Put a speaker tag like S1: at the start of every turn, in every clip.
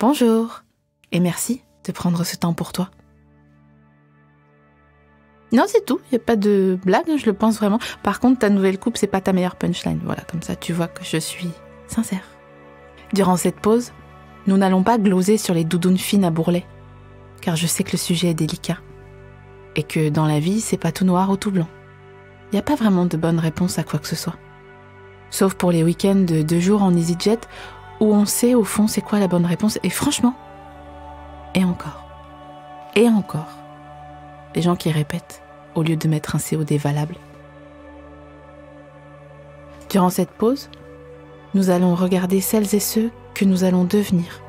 S1: Bonjour et merci de prendre ce temps pour toi. Non, c'est tout. Il n'y a pas de blague, je le pense vraiment. Par contre, ta nouvelle coupe, c'est pas ta meilleure punchline. Voilà, comme ça, tu vois que je suis sincère. Durant cette pause, nous n'allons pas gloser sur les doudounes fines à bourrelet, car je sais que le sujet est délicat. Et que dans la vie, c'est pas tout noir ou tout blanc. Il n'y a pas vraiment de bonne réponse à quoi que ce soit. Sauf pour les week-ends de deux jours en EasyJet, où on sait au fond c'est quoi la bonne réponse. Et franchement, et encore, et encore, les gens qui répètent au lieu de mettre un COD valable. Durant cette pause, nous allons regarder celles et ceux que nous allons devenir,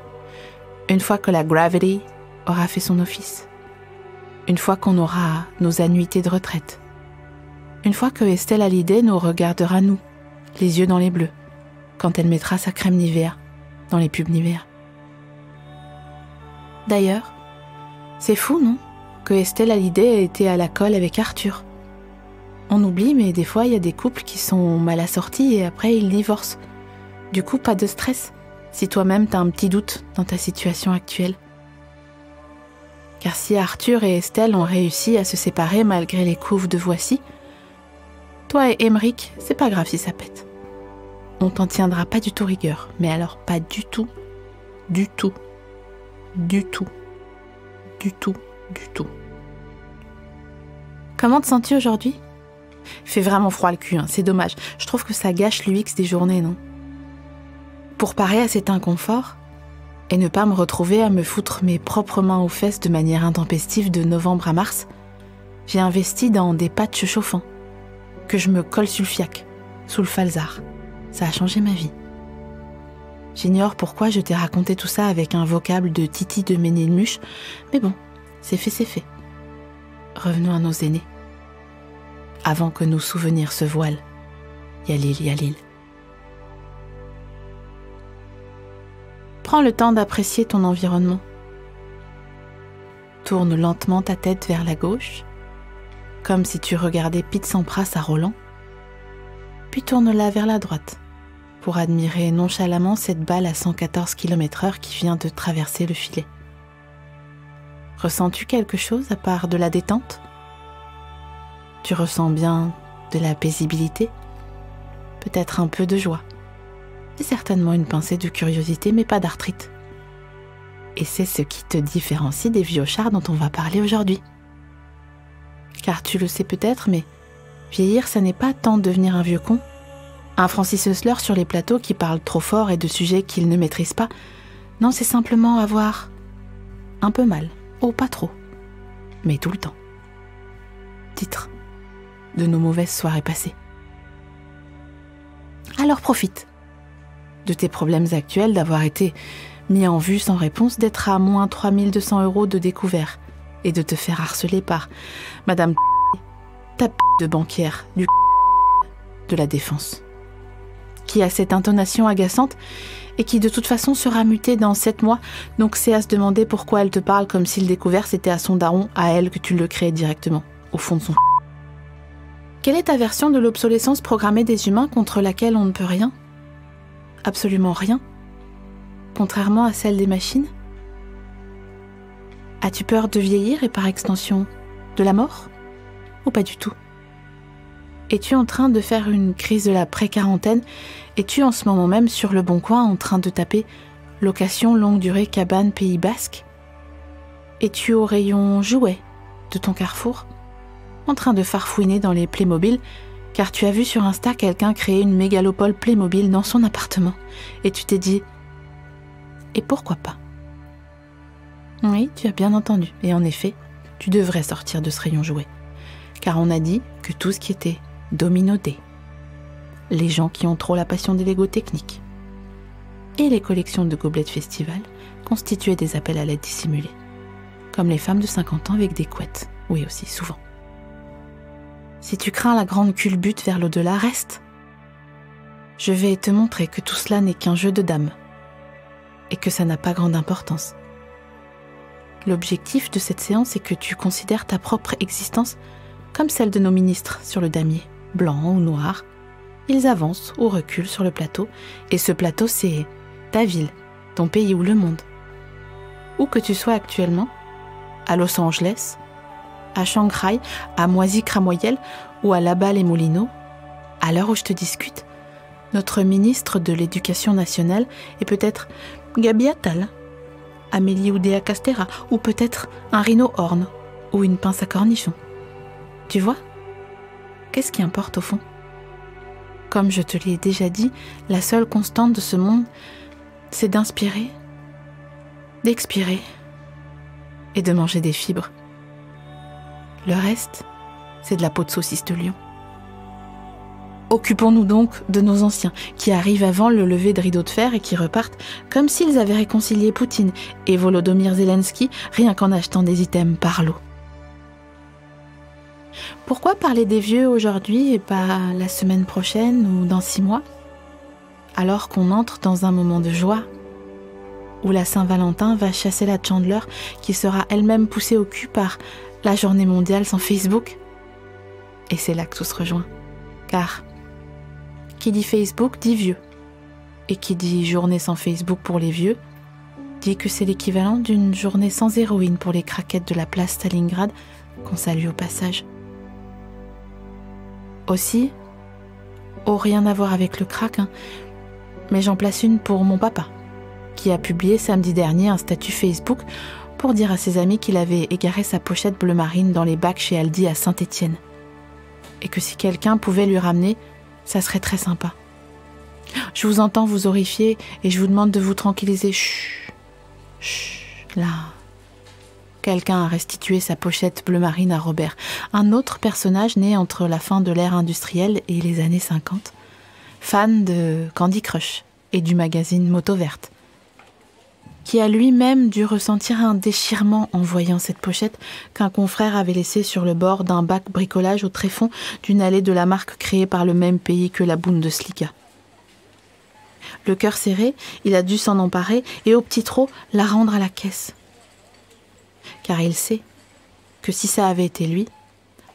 S1: une fois que la gravity aura fait son office, une fois qu'on aura nos annuités de retraite, une fois que Estelle Hallyday nous regardera nous, les yeux dans les bleus, quand elle mettra sa crème Nivea dans les pubs Nivea. D'ailleurs, c'est fou, non? Que Estelle Hallyday ait été à la colle avec Arthur. On oublie, mais des fois, il y a des couples qui sont mal assortis et après, ils divorcent. Du coup, pas de stress si toi-même t'as un petit doute dans ta situation actuelle. Car si Arthur et Estelle ont réussi à se séparer malgré les couves de voici, toi et Emeric, c'est pas grave si ça pète. On t'en tiendra pas du tout rigueur, mais alors pas du tout, du tout, du tout, du tout, du tout. Comment te sens-tu aujourd'hui? Fait vraiment froid le cul, hein, c'est dommage. Je trouve que ça gâche l'UX des journées, non? Pour parer à cet inconfort et ne pas me retrouver à me foutre mes propres mains aux fesses de manière intempestive de novembre à mars, j'ai investi dans des patchs chauffants que je me colle sur le fiac, sous le falzar. Ça a changé ma vie. J'ignore pourquoi je t'ai raconté tout ça avec un vocable de Titi de Ménilmuche, mais bon, c'est fait, c'est fait. Revenons à nos aînés. Avant que nos souvenirs se voilent. Yalil, Yalil. Prends le temps d'apprécier ton environnement. Tourne lentement ta tête vers la gauche, comme si tu regardais Pete Sampras à Roland, puis tourne-la vers la droite pour admirer nonchalamment cette balle à 114 km/h qui vient de traverser le filet. Ressens-tu quelque chose à part de la détente? Tu ressens bien de la paisibilité? Peut-être un peu de joie? Certainement une pincée de curiosité, mais pas d'arthrite. Et c'est ce qui te différencie des vieux chars dont on va parler aujourd'hui. Car tu le sais peut-être, mais vieillir, ça n'est pas tant devenir un vieux con, un Francis Hussler sur les plateaux qui parle trop fort et de sujets qu'il ne maîtrise pas. Non, c'est simplement avoir un peu mal, oh pas trop, mais tout le temps. Titre de nos mauvaises soirées passées. Alors profite de tes problèmes actuels, d'avoir été mis en vue sans réponse, d'être à moins 3200 euros de découvert et de te faire harceler par Madame ta de banquière du de la défense, qui a cette intonation agaçante et qui de toute façon sera mutée dans sept mois, donc c'est à se demander pourquoi elle te parle comme si le découvert c'était à son daron, à elle que tu le créais directement, au fond de son Quelle est ta version de l'obsolescence programmée des humains contre laquelle on ne peut rien? Absolument rien, contrairement à celle des machines. As-tu peur de vieillir et par extension de la mort? Ou pas du tout? Es-tu en train de faire une crise de la pré-quarantaine? Es-tu en ce moment même sur le bon coin en train de taper location longue durée cabane Pays Basque? Es-tu au rayon jouet de ton carrefour? En train de farfouiner dans les Playmobil car tu as vu sur Insta quelqu'un créer une mégalopole Playmobil dans son appartement, et tu t'es dit Et pourquoi pas? Oui, tu as bien entendu, et en effet, tu devrais sortir de ce rayon jouet, car on a dit que tout ce qui était dominodé, les gens qui ont trop la passion des Lego techniques, et les collections de gobelets festival constituaient des appels à l'aide dissimulés, comme les femmes de 50 ans avec des couettes, oui aussi, souvent. Si tu crains la grande culbute vers l'au-delà, reste. Je vais te montrer que tout cela n'est qu'un jeu de dames et que ça n'a pas grande importance. L'objectif de cette séance est que tu considères ta propre existence comme celle de nos ministres sur le damier, blanc ou noir. Ils avancent ou reculent sur le plateau, et ce plateau, c'est ta ville, ton pays ou le monde. où que tu sois actuellement, à Los Angeles, à Shanghai, à Moisy-Cramoyel ou à La Balle et Moulineaux, à l'heure où je te discute, notre ministre de l'Éducation nationale est peut-être Gabi Attal, Amélie Oudéa Castera, ou peut-être un rhino horn ou une pince à cornichon. Tu vois? Qu'est-ce qui importe au fond? Comme je te l'ai déjà dit, la seule constante de ce monde, c'est d'inspirer, d'expirer et de manger des fibres. Le reste, c'est de la peau de saucisse de lion. Occupons-nous donc de nos anciens, qui arrivent avant le lever de rideau de fer et qui repartent comme s'ils avaient réconcilié Poutine et Volodymyr Zelensky rien qu'en achetant des items par lot. Pourquoi parler des vieux aujourd'hui et pas la semaine prochaine ou dans six mois Alors qu'on entre dans un moment de joie où la Saint-Valentin va chasser la Chandler qui sera elle-même poussée au cul par la journée mondiale sans Facebook? Et c'est là que tout se rejoint. Car qui dit Facebook dit vieux. Et qui dit journée sans Facebook pour les vieux dit que c'est l'équivalent d'une journée sans héroïne pour les craquettes de la place Stalingrad qu'on salue au passage. Aussi, oh rien à voir avec le crack, hein, mais j'en place une pour mon papa qui a publié samedi dernier un statut Facebook pour dire à ses amis qu'il avait égaré sa pochette bleu marine dans les bacs chez Aldi à Saint-Étienne. Et que si quelqu'un pouvait lui ramener, ça serait très sympa. Je vous entends vous horrifier et je vous demande de vous tranquilliser. Chut, chut, là. Quelqu'un a restitué sa pochette bleu marine à Robert, un autre personnage né entre la fin de l'ère industrielle et les années 50, fan de Candy Crush et du magazine Moto Verte qui a lui-même dû ressentir un déchirement en voyant cette pochette qu'un confrère avait laissée sur le bord d'un bac bricolage au tréfonds d'une allée de la marque créée par le même pays que la Bundesliga. Le cœur serré, il a dû s'en emparer et au petit trot la rendre à la caisse. Car il sait que si ça avait été lui,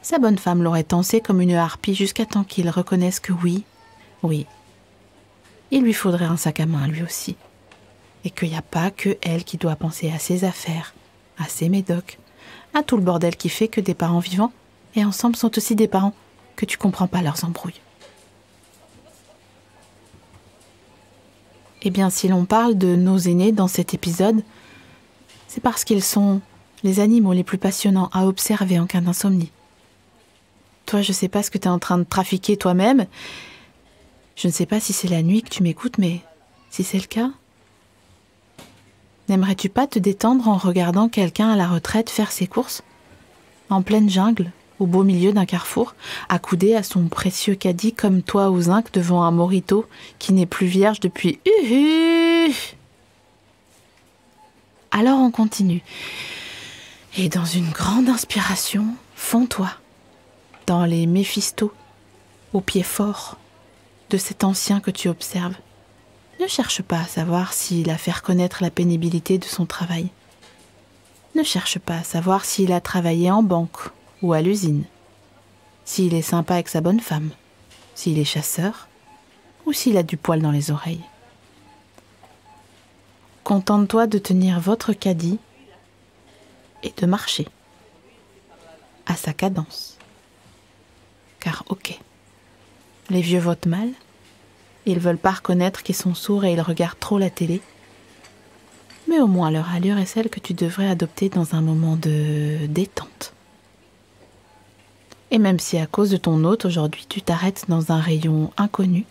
S1: sa bonne femme l'aurait tensé comme une harpie jusqu'à temps qu'il reconnaisse que oui, oui, il lui faudrait un sac à main lui aussi et qu'il n'y a pas que elle qui doit penser à ses affaires, à ses médocs, à tout le bordel qui fait que des parents vivants et ensemble sont aussi des parents que tu comprends pas leurs embrouilles. Eh bien, si l'on parle de nos aînés dans cet épisode, c'est parce qu'ils sont les animaux les plus passionnants à observer en cas d'insomnie. Toi, je ne sais pas ce que tu es en train de trafiquer toi-même. Je ne sais pas si c'est la nuit que tu m'écoutes, mais si c'est le cas, N'aimerais-tu pas te détendre en regardant quelqu'un à la retraite faire ses courses En pleine jungle, au beau milieu d'un carrefour, accoudé à son précieux caddie comme toi aux zinc devant un morito qui n'est plus vierge depuis uhu Alors on continue. Et dans une grande inspiration, fonds-toi dans les Méphistos, au pied fort de cet ancien que tu observes ne cherche pas à savoir s'il a fait reconnaître la pénibilité de son travail. Ne cherche pas à savoir s'il a travaillé en banque ou à l'usine, s'il est sympa avec sa bonne femme, s'il est chasseur ou s'il a du poil dans les oreilles. Contente-toi de tenir votre caddie et de marcher à sa cadence. Car ok, les vieux votent mal, ils veulent pas reconnaître qu'ils sont sourds et ils regardent trop la télé. Mais au moins leur allure est celle que tu devrais adopter dans un moment de détente. Et même si à cause de ton hôte aujourd'hui tu t'arrêtes dans un rayon inconnu,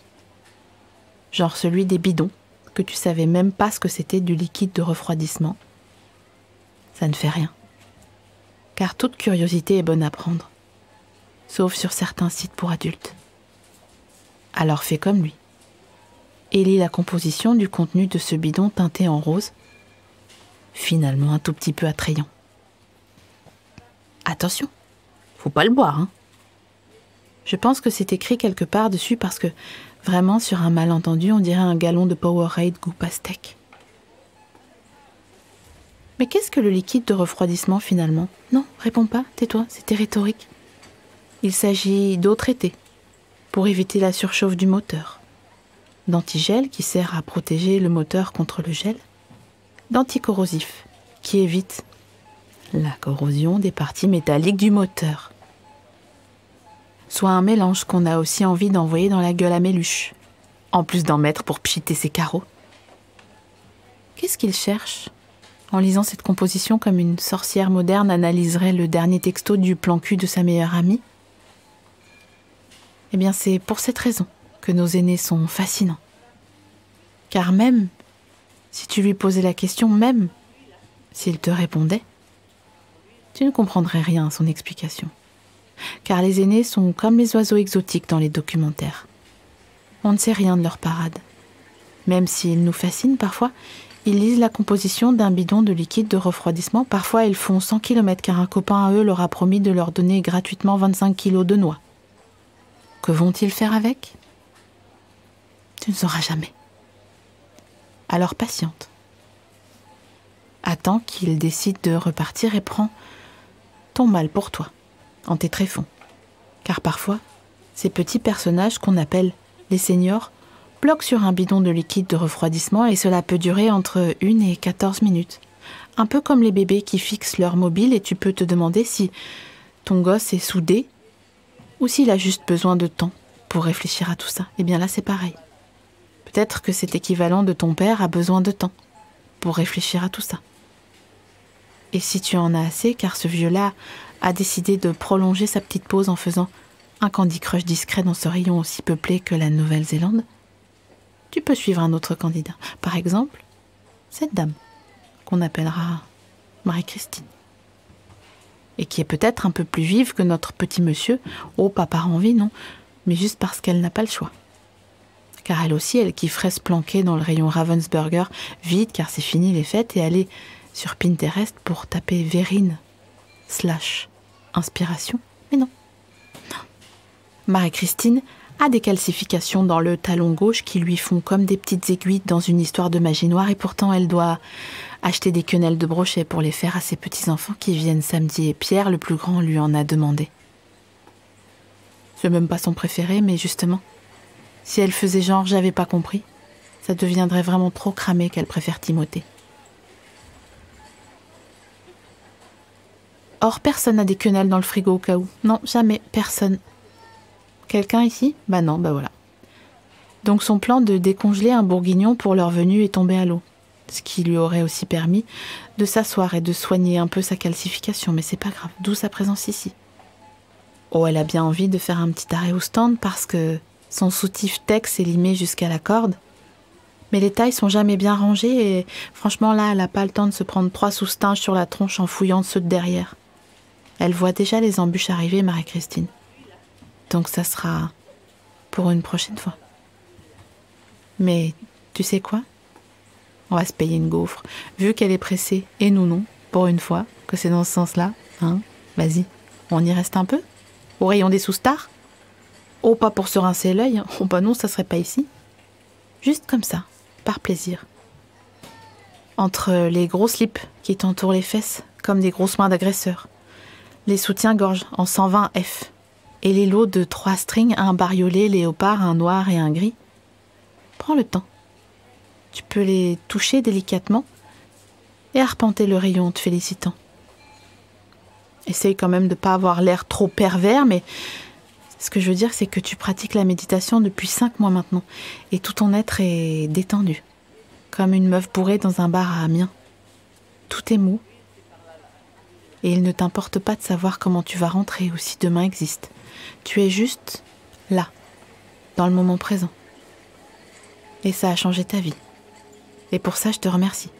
S1: genre celui des bidons, que tu savais même pas ce que c'était du liquide de refroidissement, ça ne fait rien. Car toute curiosité est bonne à prendre, sauf sur certains sites pour adultes. Alors fais comme lui et lit la composition du contenu de ce bidon teinté en rose, finalement un tout petit peu attrayant. Attention, faut pas le boire, hein. Je pense que c'est écrit quelque part dessus parce que vraiment sur un malentendu, on dirait un galon de Powerade goût pastèque. Mais qu'est-ce que le liquide de refroidissement finalement? Non, réponds pas, tais-toi, c'était rhétorique. Il s'agit d'eau traitée pour éviter la surchauffe du moteur d'antigel qui sert à protéger le moteur contre le gel, d'anticorrosif qui évite la corrosion des parties métalliques du moteur. Soit un mélange qu'on a aussi envie d'envoyer dans la gueule à Méluche, en plus d'en mettre pour pchiter ses carreaux. Qu'est-ce qu'il cherche? En lisant cette composition comme une sorcière moderne analyserait le dernier texto du plan cul de sa meilleure amie Eh bien, c'est pour cette raison que nos aînés sont fascinants. Car même si tu lui posais la question, même s'il te répondait, tu ne comprendrais rien à son explication. Car les aînés sont comme les oiseaux exotiques dans les documentaires. On ne sait rien de leur parade. Même s'ils nous fascinent parfois, ils lisent la composition d'un bidon de liquide de refroidissement. Parfois, ils font 100 km car un copain à eux leur a promis de leur donner gratuitement 25 kg de noix. Que vont-ils faire avec? Tu ne sauras jamais. Alors patiente. Attends qu'ils décident de repartir et prends ton mal pour toi, en tes tréfonds. Car parfois, ces petits personnages qu'on appelle les seniors bloque sur un bidon de liquide de refroidissement et cela peut durer entre 1 et 14 minutes. Un peu comme les bébés qui fixent leur mobile et tu peux te demander si ton gosse est soudé ou s'il a juste besoin de temps pour réfléchir à tout ça. Eh bien là c'est pareil. Peut-être que cet équivalent de ton père a besoin de temps pour réfléchir à tout ça. Et si tu en as assez, car ce vieux-là a décidé de prolonger sa petite pause en faisant un Candy Crush discret dans ce rayon aussi peuplé que la Nouvelle-Zélande, tu peux suivre un autre candidat. Par exemple, cette dame, qu'on appellera Marie-Christine. Et qui est peut-être un peu plus vive que notre petit monsieur, oh, pas par envie, non, mais juste parce qu'elle n'a pas le choix. Car elle aussi, elle kifferait se planquer dans le rayon Ravensburger, vite car c'est fini les fêtes, et aller sur Pinterest pour taper Vérine slash inspiration. Mais non. Non. Marie-Christine a des calcifications dans le talon gauche qui lui font comme des petites aiguilles dans une histoire de magie noire et pourtant elle doit acheter des quenelles de brochet pour les faire à ses petits-enfants qui viennent samedi et Pierre, le plus grand, lui en a demandé. C'est même pas son préféré, mais justement, si elle faisait genre j'avais pas compris, ça deviendrait vraiment trop cramé qu'elle préfère Timothée. Or, personne n'a des quenelles dans le frigo au cas où. Non, jamais, personne. Quelqu'un ici? Bah non, bah voilà. Donc son plan de décongeler un bourguignon pour leur venue est tombé à l'eau. Ce qui lui aurait aussi permis de s'asseoir et de soigner un peu sa calcification, mais c'est pas grave, d'où sa présence ici. Oh, elle a bien envie de faire un petit arrêt au stand parce que son soutif Tex est limé jusqu'à la corde. Mais les tailles sont jamais bien rangées et franchement là, elle n'a pas le temps de se prendre trois soustinges sur la tronche en fouillant ceux de derrière. Elle voit déjà les embûches arriver, Marie-Christine. Donc ça sera pour une prochaine fois. Mais tu sais quoi? On va se payer une gaufre. Vu qu'elle est pressée, et nous non, pour une fois, que c'est dans ce sens-là, hein Vas-y, on y reste un peu? Au rayon des sous-stars? Oh, pas pour se rincer l'œil. Oh, bah non, ça serait pas ici. Juste comme ça, par plaisir. Entre les gros slips qui t'entourent les fesses, comme des grosses mains d'agresseurs. Les soutiens-gorge en 120 F et les lots de trois strings, un bariolé, léopard, un noir et un gris. Prends le temps. Tu peux les toucher délicatement et arpenter le rayon en te félicitant. Essaye quand même de ne pas avoir l'air trop pervers, mais ce que je veux dire, c'est que tu pratiques la méditation depuis cinq mois maintenant, et tout ton être est détendu, comme une meuf bourrée dans un bar à Amiens. Tout est mou, et il ne t'importe pas de savoir comment tu vas rentrer ou si demain existe. Tu es juste là, dans le moment présent. Et ça a changé ta vie. Et pour ça, je te remercie.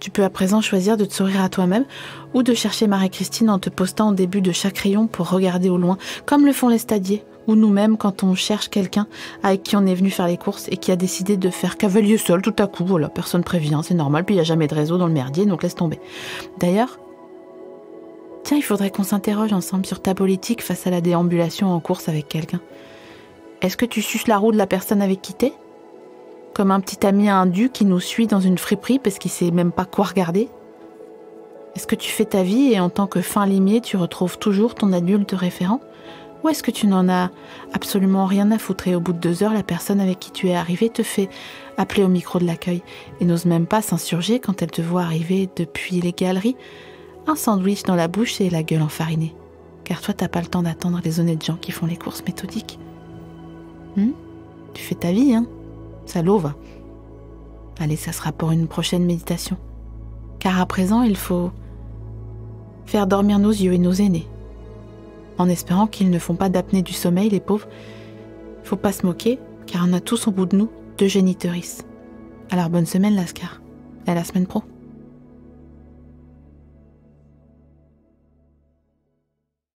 S1: Tu peux à présent choisir de te sourire à toi-même ou de chercher Marie-Christine en te postant au début de chaque rayon pour regarder au loin, comme le font les stadiers, ou nous-mêmes quand on cherche quelqu'un avec qui on est venu faire les courses et qui a décidé de faire cavalier seul tout à coup. Voilà, personne prévient, c'est normal, puis il n'y a jamais de réseau dans le merdier, donc laisse tomber. D'ailleurs, Tiens, il faudrait qu'on s'interroge ensemble sur ta politique face à la déambulation en course avec quelqu'un. Est-ce que tu suces la roue de la personne avec qui t'es? Comme un petit ami indu qui nous suit dans une friperie parce qu'il sait même pas quoi regarder? Est-ce que tu fais ta vie et en tant que fin limier, tu retrouves toujours ton adulte référent? Ou est-ce que tu n'en as absolument rien à foutre et au bout de deux heures, la personne avec qui tu es arrivé te fait appeler au micro de l'accueil et n'ose même pas s'insurger quand elle te voit arriver depuis les galeries, un sandwich dans la bouche et la gueule enfarinée. Car toi, t'as pas le temps d'attendre les honnêtes gens qui font les courses méthodiques. Hmm? Tu fais ta vie, hein? Ça va. Allez, ça sera pour une prochaine méditation. Car à présent, il faut faire dormir nos yeux et nos aînés. En espérant qu'ils ne font pas d'apnée du sommeil, les pauvres. Faut pas se moquer, car on a tous au bout de nous deux génitrices. Alors bonne semaine, Lascar. Et à la semaine pro.